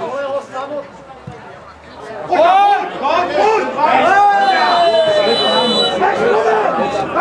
Ovo je ovo samo...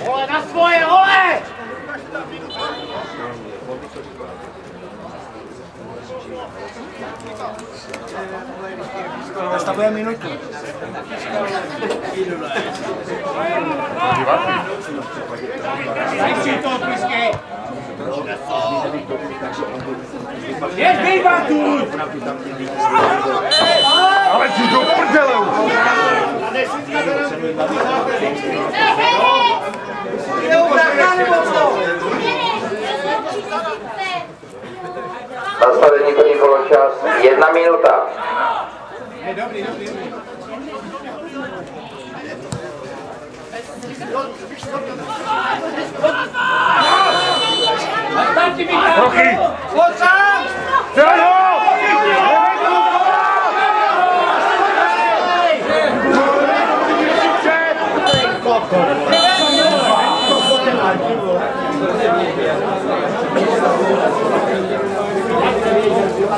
Ole, na svoje, ole! Nastavuje minutu. Nechci to odpisky. Je výbatu! Ale ti do prdele už! Nastavení první poločas, jedna minuta. Nastavte mi tam! Prochy! Pojď sám! Dělej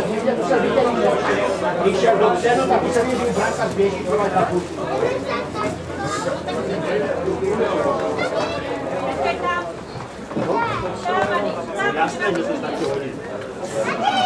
vida do seu vida é Enxergou que você não está precisando de um braço às vezes para mais da puta. Graças a Deus, você está aqui hoje.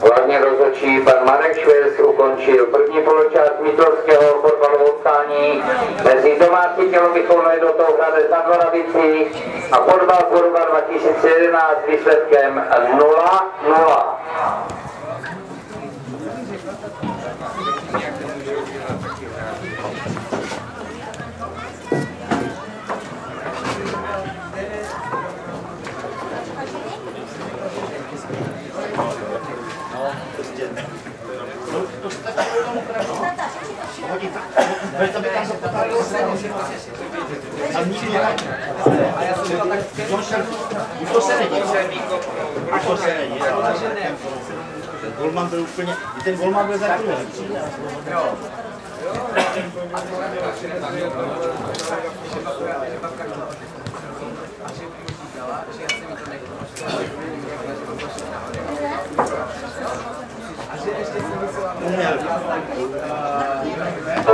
Hlavně rozhodčí pan Marek Švěrs ukončil první poločas mistrovského fotbalového utkání mezi domácí tělovýchovnou jednotou Hradec na Dvoravici a fotbal Kurva 2011 s výsledkem 0-0. To se neděje. A to se neděje. Ten golman byl úplně, ten golman byl za druhé. Uměl. Thank you.